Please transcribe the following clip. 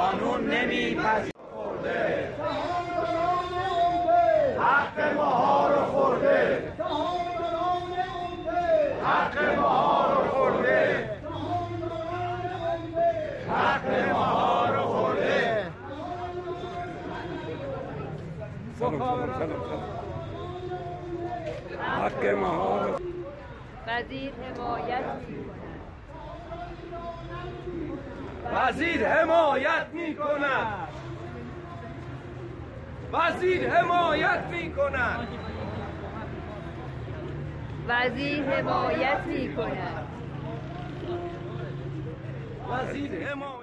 قانون نمیپذیرد. حق ماها رو خورده. حق ماها رو خورده. حق ماها رو خورده. حق ما وزیر حمایت وزیر حمایت می کند وزیر حمایت می کند وزیر حمایت می کند وزیر حمایت